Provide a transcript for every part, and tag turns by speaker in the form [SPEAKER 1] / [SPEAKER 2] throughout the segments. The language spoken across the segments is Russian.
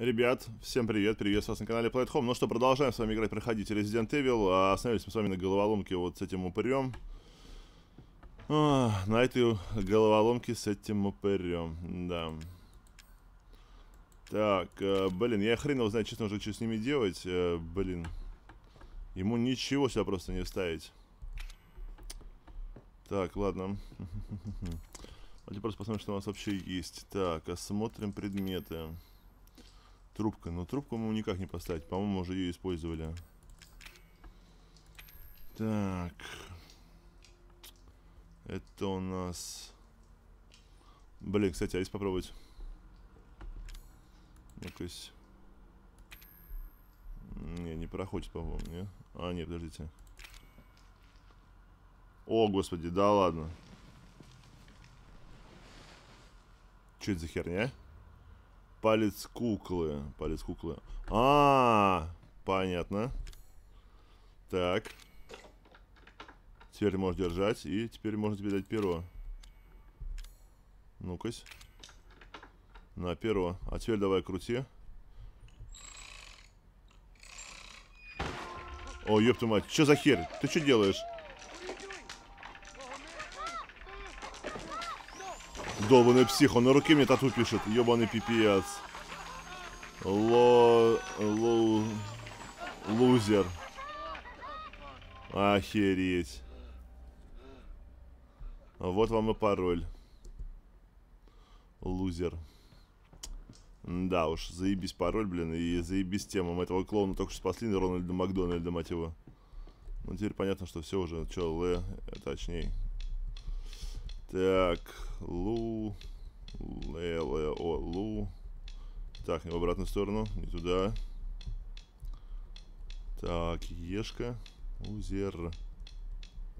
[SPEAKER 1] Ребят, всем привет, приветствую вас на канале Play Home. Ну что, продолжаем с вами играть, проходить Resident Evil. А остановились мы с вами на головоломке вот с этим упырем. А, на этой головоломке с этим упырем, да. Так, э, блин, я хрен его знает, честно, уже что с ними делать. Э, блин, ему ничего сюда просто не вставить. Так, ладно. Давайте просто посмотрим, что у нас вообще есть. Так, осмотрим предметы. Трубка. Но трубку мы никак не поставить. По-моему, уже ее использовали. Так. Это у нас... Блин, кстати, а если попробовать? Якось... Не, не проходит, по-моему, не? А, нет, подождите. О, господи, да ладно. Что это за херня? Палец куклы. Палец куклы. А, -а, -а понятно. Так. Теперь можешь держать. И теперь можно тебе дать перо. Ну-кась. На перо. А теперь давай крути. О, ёпта мать. Что за хер? Ты что делаешь? Долбанный псих, он на руке мне тату пишет. Ёбаный пипец. Ло... Ло... Лузер. Охереть. Вот вам и пароль. Лузер. Да уж, заебись пароль, блин, и заебись тема. Мы этого клоуна только что спасли, Рональда Макдональда, мать его. Ну, теперь понятно, что все уже, что, Л, точнее. Так, Лу, Л, Л, О, Лу. Так, в обратную сторону, не туда. Так, Ешка, Узер.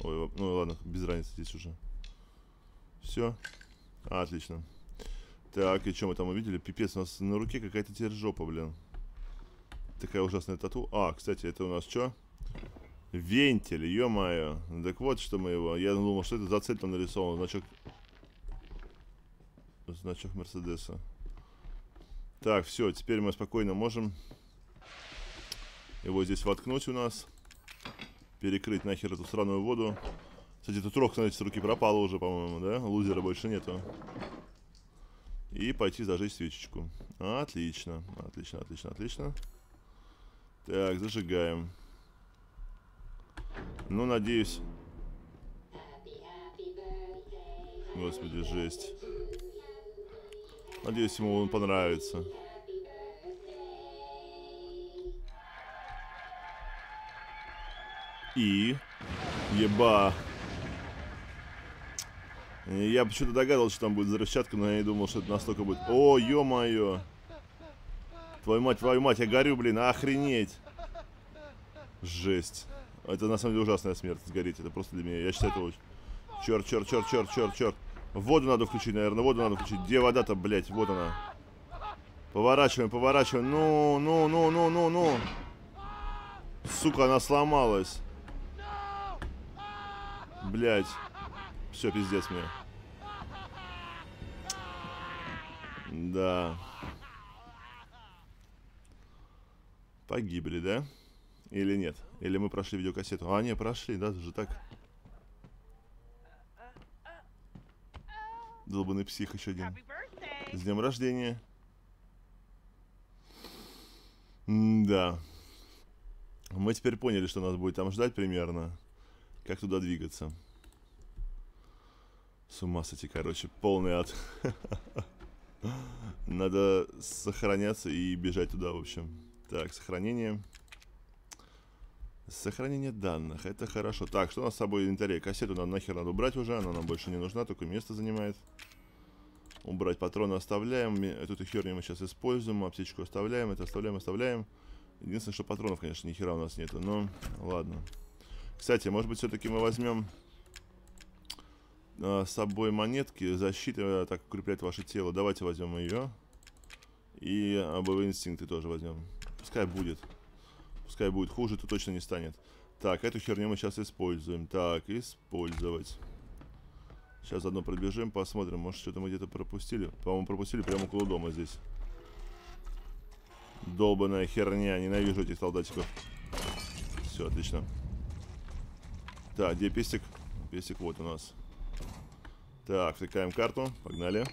[SPEAKER 1] Ой, ну ладно, без разницы здесь уже. Все. Отлично. Так, и что мы там увидели? Пипец, у нас на руке какая-то теперь жопа, блин. Такая ужасная тату. А, кстати, это у нас что? Вентиль, ё-моё. Так вот, что мы его... Я думал, что это за цель там нарисован. Значок... Значок Мерседеса. Так, все, теперь мы спокойно можем его здесь воткнуть у нас. Перекрыть нахер эту сраную воду. Кстати, тут рог, смотрите, с руки пропало уже, по-моему, да? Лузера больше нету. И пойти зажечь свечечку. Отлично, отлично, отлично, отлично. Так, зажигаем. Ну, надеюсь... Господи, жесть. Надеюсь, ему он понравится. И... Еба. Я почему-то догадывался, что там будет взрывчатка, но я не думал, что это настолько будет. О, ё-моё. Твою мать, твою мать, я горю, блин, охренеть. Жесть. Это на самом деле ужасная смерть, сгореть. Это просто для меня. Я считаю, это очень... Черт, черт, черт, черт, черт, черт. Воду надо включить, наверное, воду надо включить. Где вода-то, блядь? Вот она. Поворачиваем, поворачиваем. Ну, ну, ну, ну, ну, ну. Сука, она сломалась. Блядь. Все, пиздец мне. Да. Погибли, да? Или нет? Или мы прошли видеокассету? А, не, прошли, да, даже так. Долбанный псих еще один. С днем рождения. М да. Мы теперь поняли, что нас будет там ждать примерно. Как туда двигаться. С ума сойти, короче, полный ад. Надо сохраняться и бежать туда, в общем. Так, сохранение. Сохранение данных, это хорошо. Так, что у нас с собой в инвентаре? Кассету нам нахер надо убрать уже, она нам больше не нужна, только место занимает. Убрать патроны оставляем, эту херню мы сейчас используем, аптечку оставляем, это оставляем, оставляем. Единственное, что патронов, конечно, ни хера у нас нету, но ладно. Кстати, может быть, все-таки мы возьмем э, с собой монетки. Защита э, так укрепляет ваше тело. Давайте возьмем ее. И боевые инстинкты тоже возьмем. Пускай будет. Пускай будет хуже, то точно не станет. Так, эту херню мы сейчас используем. Так, использовать. Сейчас заодно пробежим, посмотрим. Может, что-то мы где-то пропустили. По-моему, пропустили прямо около дома здесь. Долбаная херня. Ненавижу этих солдатиков. Все, отлично. Так, где пестик? Пестик вот у нас. Так, втыкаем карту. Погнали.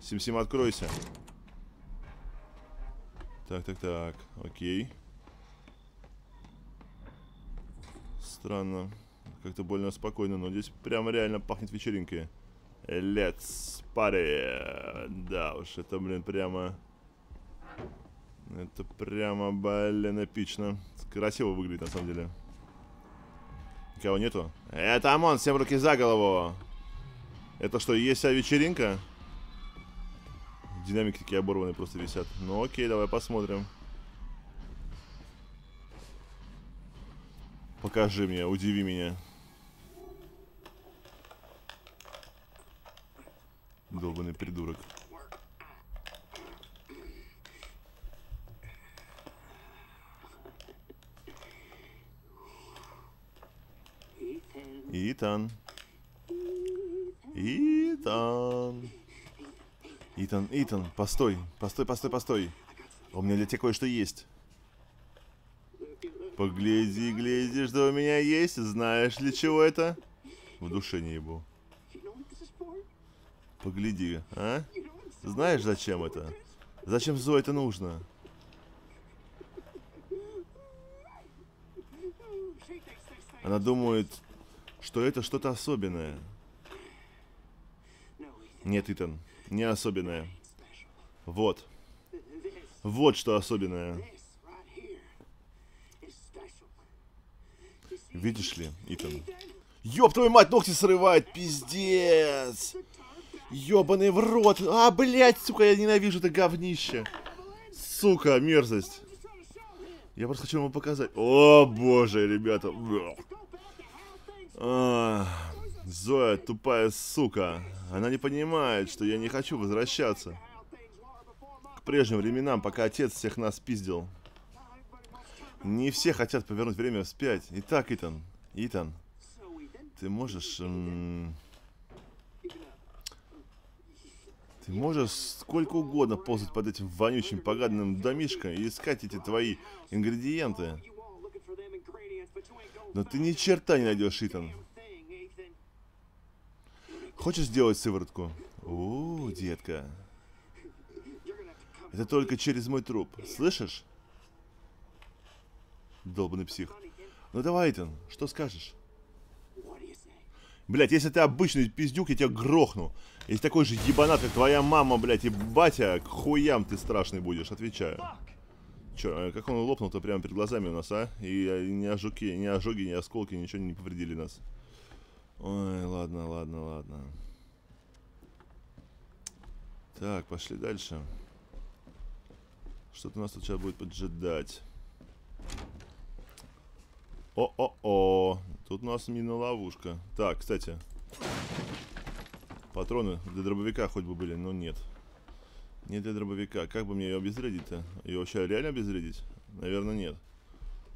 [SPEAKER 1] Сим-Сим, откройся. Так, так, так. Окей. Странно. Как-то больно спокойно, но здесь прямо реально пахнет вечеринкой. Let's party. Да уж, это, блин, прямо... Это прямо, блин, эпично. Красиво выглядит, на самом деле. Никого нету? Это ОМОН, всем руки за голову. Это что, есть вся вечеринка? Динамики такие оборванные просто висят. Ну окей, давай посмотрим. Покажи мне, удиви меня. Долбанный придурок. Итан. Итан. Итан, Итан, постой, постой, постой, постой. У меня для тебя кое-что есть. Погляди, гляди, что у меня есть. Знаешь для чего это? В душе не ебу. Погляди, а? Знаешь, зачем это? Зачем Зо это нужно? Она думает, что это что-то особенное. Нет, Итан, не особенное. Вот. Вот что особенное. Видишь ли, Итан? Ёб твою мать, ногти срывает, пиздец! Ёбаный в рот! А, блядь, сука, я ненавижу это говнище! Сука, мерзость! Я просто хочу ему показать. О, боже, ребята. А, Зоя, тупая сука. Она не понимает, что я не хочу возвращаться. К прежним временам, пока отец всех нас пиздил. Не все хотят повернуть время вспять. Итак, Итан, Итан, ты можешь... Ты можешь сколько угодно ползать под этим вонючим погаданным домишком и искать эти твои ингредиенты. Но ты ни черта не найдешь, Итан. Хочешь сделать сыворотку? О, детка. Это только через мой труп. Слышишь? Долбанный псих. Ну давай, Итан, что скажешь? Блять, если ты обычный пиздюк, я тебя грохну. Если такой же ебанат, как твоя мама, блядь, и батя, к хуям ты страшный будешь, отвечаю. Че, э, как он лопнул-то прямо перед глазами у нас, а? И, и ни ожоги, ни ожоги, ни осколки, ничего не повредили нас. Ой, ладно, ладно, ладно. Так, пошли дальше. Что-то нас тут сейчас будет поджидать. О-о-о. Тут у нас мина-ловушка. Так, кстати. Патроны для дробовика хоть бы были, но нет. Нет для дробовика. Как бы мне ее обезвредить-то? Ее вообще реально обезвредить? Наверное, нет.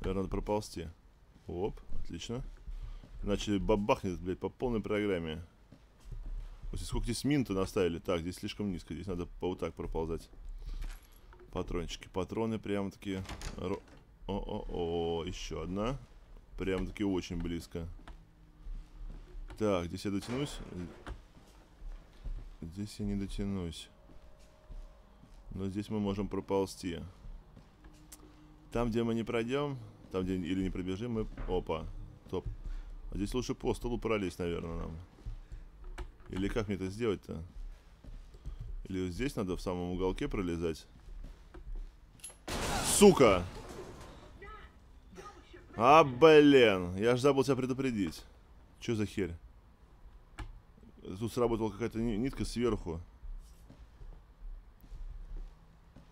[SPEAKER 1] Наверное, надо проползти. Оп, отлично. Иначе бабахнет, блядь, по полной программе. Сколько здесь мин-то наставили? Так, здесь слишком низко. Здесь надо вот так проползать. Патрончики. Патроны прям такие... О-о-о, еще одна. Прям таки очень близко. Так, здесь я дотянусь. Здесь я не дотянусь. Но здесь мы можем проползти. Там, где мы не пройдем, там, где или не пробежим, мы... Опа, топ. А здесь лучше по столу пролезть, наверное, нам. Или как мне это сделать-то? Или здесь надо в самом уголке пролезать? Сука! А, блин, я ж забыл тебя предупредить. Что за херь? Тут сработала какая-то нитка сверху.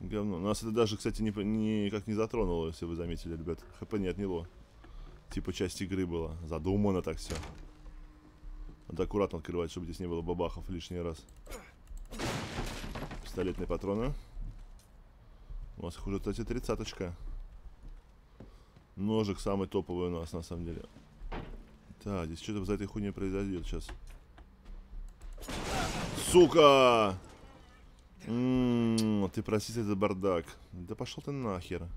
[SPEAKER 1] Говно. Нас это даже, кстати, ни, никак не затронуло, если вы заметили, ребят. ХП не отняло. Типа часть игры было. Задумано так все. Надо аккуратно открывать, чтобы здесь не было бабахов лишний раз. Пистолетные патроны. У нас их уже, кстати, тридцаточка. Ножик самый топовый у нас, на самом деле. Так, здесь что-то за этой хуйней произойдет сейчас. Сука! М-м, ты простите за бардак. Да пошел ты нахер.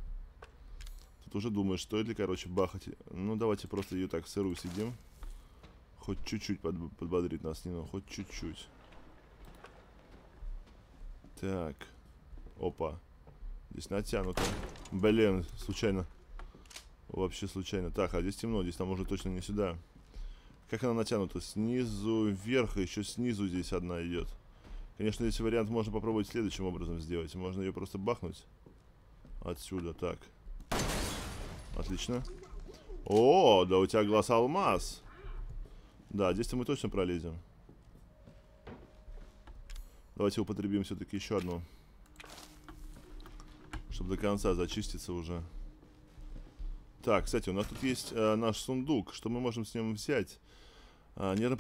[SPEAKER 1] Тут уже думаешь, стоит ли, короче, бахать. Ну, давайте просто ее так сырую сидим. Хоть чуть-чуть под, подбодрит нас, не ну, хоть чуть-чуть. Так. Опа. Здесь натянуто. Блин, случайно. Вообще случайно. Так, а здесь темно, здесь там уже точно не сюда. Как она натянута? Снизу вверх, и еще снизу здесь одна идет. Конечно, здесь вариант можно попробовать следующим образом сделать. Можно ее просто бахнуть. Отсюда, так. Отлично. О, да у тебя глаз алмаз. Да, здесь-то мы точно пролезем. Давайте употребим все-таки еще одну. Чтобы до конца зачиститься уже. Так, кстати, у нас тут есть э, наш сундук. Что мы можем с ним взять? А, нервно,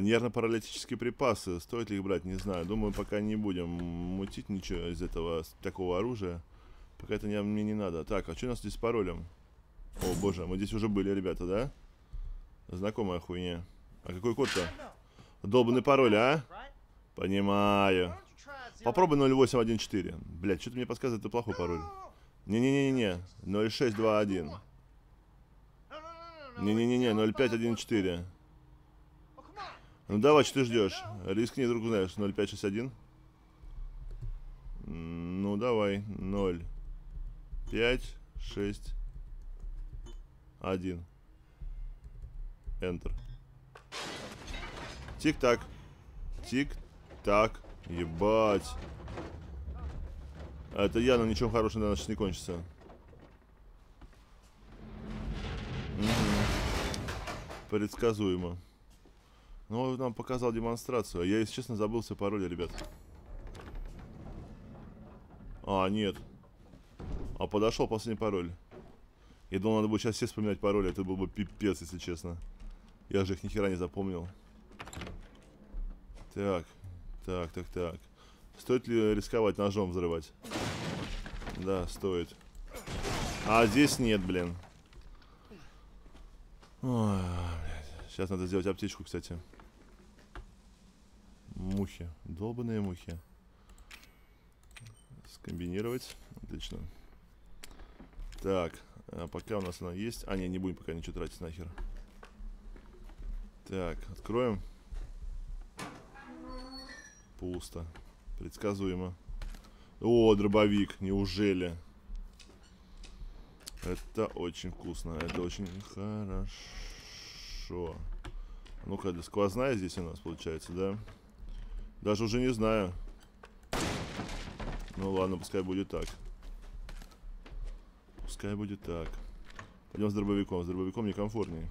[SPEAKER 1] нервно-паралитические припасы. Стоит ли их брать, не знаю. Думаю, пока не будем мутить ничего из этого такого оружия. Пока это не, мне не надо. Так, а что у нас здесь с паролем? О, боже, мы здесь уже были, ребята, да? Знакомая хуйня. А какой код-то? Долбанный пароль, а? Понимаю. Попробуй 0814. Блять, что-то мне подсказывает, это плохой пароль. Не-не-не-не. 0621. Не-не-не-не, 0514. Ну давай, что ты ждешь? Рискни, друг знаешь, 0561. Ну давай, 0. 5, 6, 1. Enter. Тик-так. Тик-так. Ебать. Это явно ничем хорошим для нас не кончится. Угу. Предсказуемо. Ну, он нам показал демонстрацию. Я, если честно, забыл все ребят. А, нет. А подошел последний пароль. Я думал, надо будет сейчас все вспоминать пароли. Это был бы пипец, если честно. Я же их ни хера не запомнил. Так, так, так, так. Стоит ли рисковать ножом взрывать? Да, стоит. А здесь нет, блин. Ой, Сейчас надо сделать аптечку, кстати. Мухи. Долбанные мухи. Скомбинировать. Отлично. Так, а пока у нас она есть. А, не, не будем пока ничего тратить нахер. Так, откроем. Пусто. Предсказуемо. О, дробовик, неужели? Это очень вкусно, это очень хорошо. Ну-ка, сквозная здесь у нас получается, да? Даже уже не знаю. Ну ладно, пускай будет так. Пускай будет так. Пойдем с дробовиком. С дробовиком некомфортнее.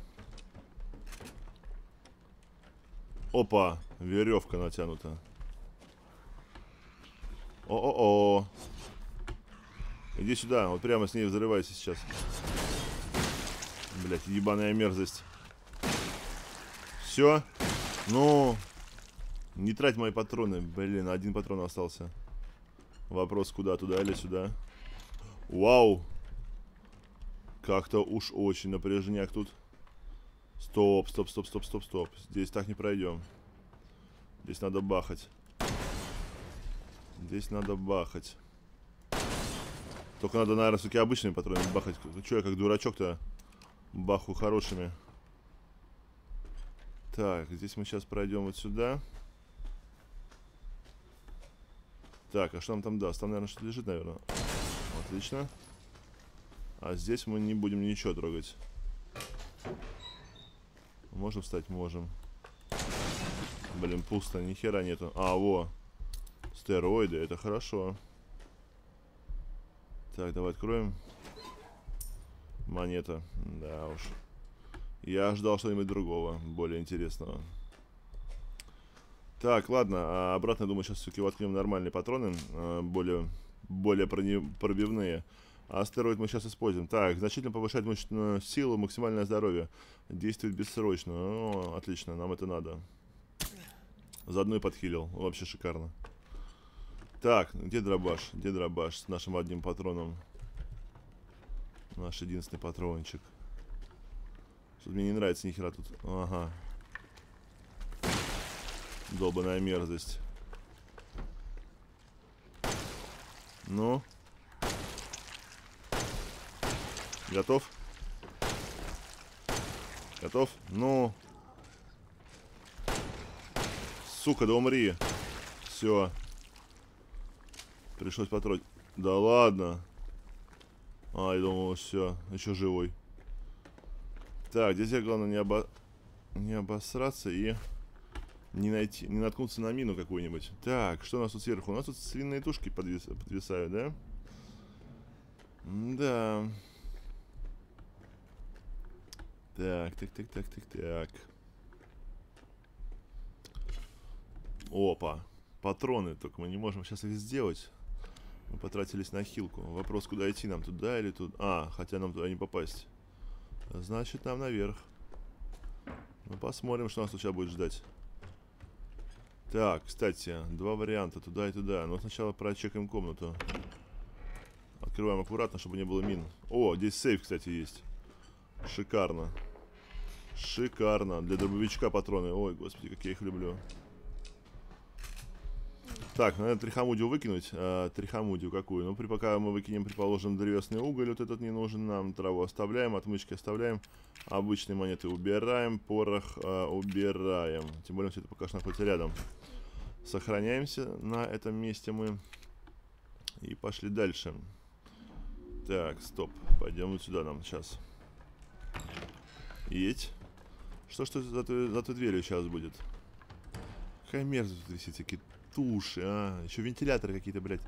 [SPEAKER 1] Опа, веревка натянута. О-о-о. Иди сюда, вот прямо с ней взрывайся сейчас. Блять, ебаная мерзость. Все. Ну, не трать мои патроны. Блин, один патрон остался. Вопрос, куда, туда или сюда? Вау. Как-то уж очень напряжняк тут. Стоп, стоп, стоп, стоп, стоп, стоп. Здесь так не пройдем. Здесь надо бахать. Здесь надо бахать. Только надо, наверное, все-таки обычными патронами бахать. Че я как дурачок-то баху хорошими. Так, здесь мы сейчас пройдем вот сюда. Так, а что нам там даст? Там, наверное, что-то лежит, наверное. Отлично. А здесь мы не будем ничего трогать. Можем встать? Можем. Блин, пусто, ни хера нету. А, во. Стероиды, это хорошо. Так, давай откроем. Монета. Да уж. Я ждал что-нибудь другого, более интересного. Так, ладно, а обратно, думаю, сейчас все-таки воткнем нормальные патроны, а, более, более пробивные. А астероид мы сейчас используем. Так, значительно повышает мышечную силу, максимальное здоровье. Действует бессрочно. О, отлично, нам это надо. Заодно и подхилил. Вообще шикарно. Так, где дробаш? Где дробаш с нашим одним патроном? Наш единственный патрончик. Что мне не нравится нихера тут. Ага. Долбаная мерзость. Ну. Готов? Готов? Ну. Сука, да умри. Все. Пришлось потрогать. Да ладно. А, я думал, все, еще живой. Так, здесь главное не, обо... не обосраться и не найти, не наткнуться на мину какую-нибудь. Так, что у нас тут сверху? У нас тут свиные тушки подвис... подвисают, да? Да. Так, так, так, так, так, так. Опа. Патроны, только мы не можем сейчас их сделать. Мы потратились на хилку. Вопрос, куда идти нам, туда или тут? А, хотя нам туда не попасть. Значит, нам наверх. Ну, посмотрим, что нас сейчас будет ждать. Так, кстати, два варианта, туда и туда. Но сначала прочекаем комнату. Открываем аккуратно, чтобы не было мин. О, здесь сейф, кстати, есть. Шикарно. Шикарно. Для дробовичка патроны. Ой, господи, как я их люблю. Так, надо трихомудию выкинуть. А, трихомудию какую? Ну, при, пока мы выкинем, предположим, древесный уголь, вот этот не нужен нам. Траву оставляем, отмычки оставляем. Обычные монеты убираем, порох а, убираем. Тем более, все это пока что находится рядом. Сохраняемся на этом месте мы. И пошли дальше. Так, стоп. Пойдем вот сюда нам сейчас. Едь. Что что за, той, за той дверью сейчас будет? Какая мерзость тут висит, всякие туши, а. Еще вентиляторы какие-то, блядь,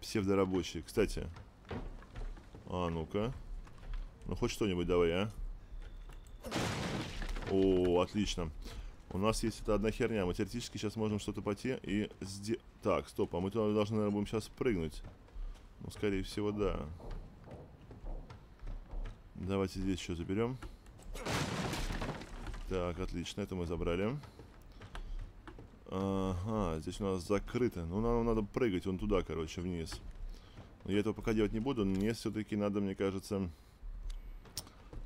[SPEAKER 1] псевдорабочие. Кстати. А, ну-ка. Ну, хоть что-нибудь давай, а. О, отлично. У нас есть эта одна херня. Мы теоретически сейчас можем что-то пойти и сделать... Так, стоп, а мы туда должны, наверное, будем сейчас прыгнуть. Ну, скорее всего, да. Давайте здесь еще заберем. Так, отлично, это мы забрали. Ага, здесь у нас закрыто. Ну, нам надо прыгать вон туда, короче, вниз. Но я этого пока делать не буду. Мне все-таки надо, мне кажется,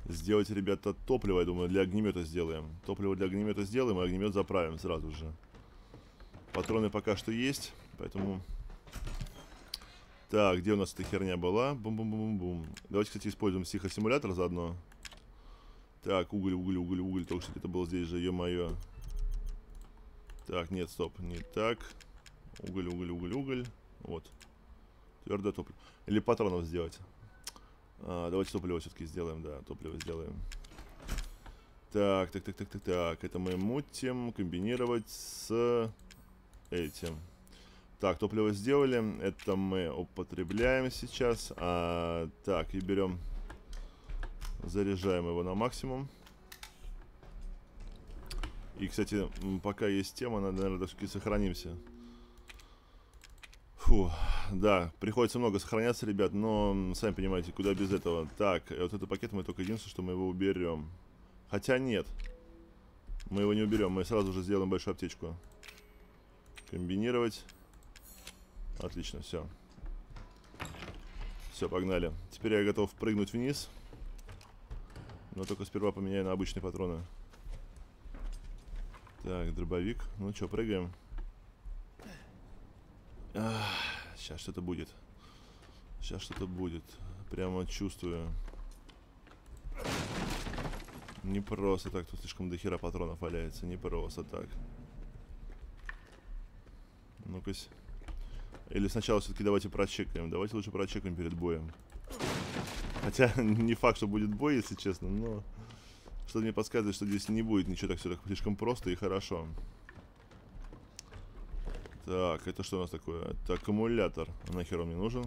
[SPEAKER 1] сделать, ребята, топливо, я думаю, для огнемета сделаем. Топливо для огнемета сделаем, и огнемет заправим сразу же. Патроны пока что есть, поэтому... Так, где у нас эта херня была? Бум-бум-бум-бум. Давайте, кстати, используем психосимулятор заодно. Так, уголь, уголь, уголь, уголь. Только что это было здесь же, ё-моё. Так, нет, стоп, не так. Уголь, уголь, уголь, уголь. Вот. Твердое топливо. Или патронов сделать. А, давайте топливо все-таки сделаем, да, топливо сделаем. Так, так, так, так, так, так. Это мы мутим, комбинировать с этим. Так, топливо сделали. Это мы употребляем сейчас. А, так, и берем, заряжаем его на максимум. И, кстати, пока есть тема, надо, наверное, все-таки сохранимся. Фу, да, приходится много сохраняться, ребят, но, сами понимаете, куда без этого. Так, вот этот пакет мы только единственное, что мы его уберем. Хотя нет. Мы его не уберем, мы сразу же сделаем большую аптечку. Комбинировать. Отлично, все. Все, погнали. Теперь я готов прыгнуть вниз. Но только сперва поменяю на обычные патроны. Так, дробовик. Ну что, прыгаем. Ах, сейчас что-то будет. Сейчас что-то будет. Прямо чувствую. Не просто так, тут слишком дохера патронов валяется. Не просто так. Ну-ка. Или сначала все-таки давайте прочекаем. Давайте лучше прочекаем перед боем. Хотя не факт, что будет бой, если честно, но... Что мне подсказывает, что здесь не будет ничего так все так слишком просто и хорошо. Так, это что у нас такое? Это аккумулятор. А нахер он мне нужен?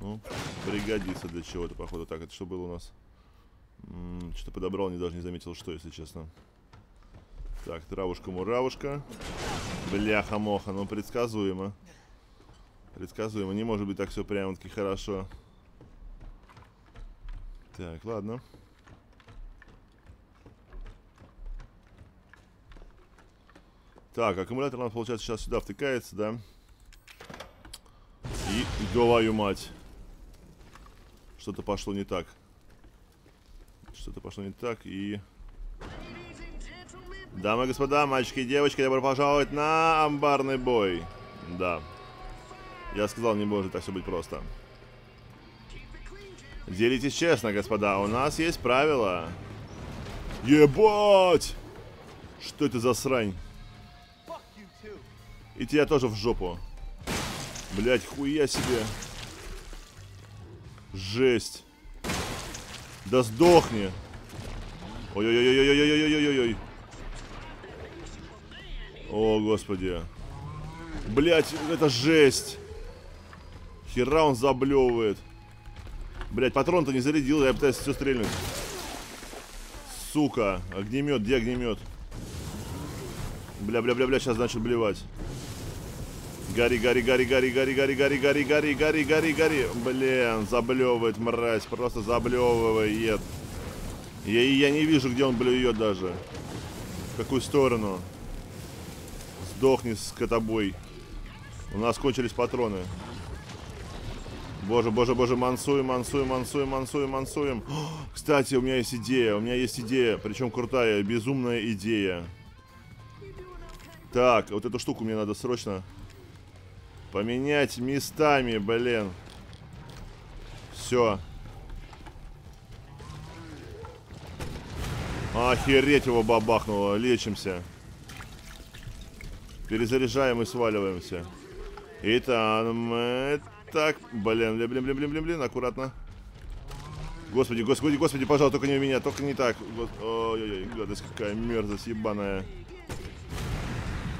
[SPEAKER 1] Ну, пригодится для чего-то, походу. Так, это что было у нас? Что-то подобрал, не даже не заметил, что, если честно. Так, травушка-муравушка. Бляха-моха, ну предсказуемо. Предсказуемо, не может быть так все прямо-таки хорошо. Так, ладно. Так, аккумулятор у нас, получается, сейчас сюда втыкается, да? И, твою мать. Что-то пошло не так. Что-то пошло не так, и... Дамы и господа, мальчики и девочки, добро пожаловать на амбарный бой. Да. Я сказал, не может так все быть просто. Делитесь честно, господа. У нас есть правила. Ебать! Что это за срань? И тебя тоже в жопу. Блять, хуя себе. Жесть. Да сдохни. Ой-ой-ой-ой-ой-ой-ой-ой-ой. О, господи. Блять, это жесть. Хера он заблевывает. Блять, патрон-то не зарядил, я пытаюсь все стрельнуть. Сука. Огнемет, где огнемет? Бля-бля-бля-бля, сейчас начал блевать. Гори, гори, гори, гори, гори, гори, гори, гори, гори, гори, гори, гори. Блин, заблевывает мразь, просто заблевывает. Я, я не вижу, где он блюет даже. В какую сторону. Сдохни, скотобой. У нас кончились патроны. Боже, боже, боже, мансуем, мансуем, мансуем, мансуем, мансуем. Кстати, у меня есть идея, у меня есть идея, причем крутая, безумная идея. Так, вот эту штуку мне надо срочно поменять местами, блин. Все. Охереть его бабахнуло, лечимся. Перезаряжаем и сваливаемся. Итак, мы... Так, блин, блин, блин, блин, блин, блин, блин, аккуратно. Господи, господи, господи, пожалуйста, только не у меня, только не так. Ой-ой-ой, гадость какая мерзость ебаная.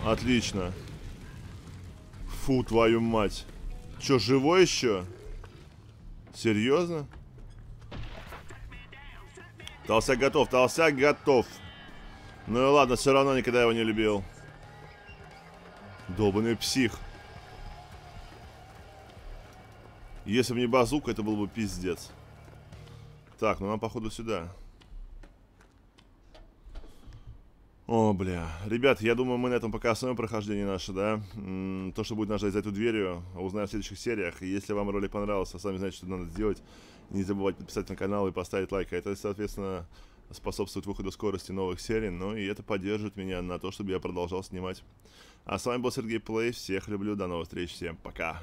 [SPEAKER 1] Отлично. Фу, твою мать. Че, живой еще? Серьезно? Толстяк готов, толстяк готов. Ну и ладно, все равно никогда его не любил. Долбанный псих. Если бы не базука, это был бы пиздец. Так, ну нам походу сюда. О, бля. Ребят, я думаю, мы на этом пока основное прохождение наше, да? То, что будет нас ждать за эту дверью, узнаем в следующих сериях. И если вам ролик понравился, сами знаете, что надо сделать. Не забывайте подписаться на канал и поставить лайк. А это, соответственно, способствует выходу скорости новых серий. Ну и это поддержит меня на то, чтобы я продолжал снимать. А с вами был Сергей Плей. Всех люблю. До новых встреч. Всем пока.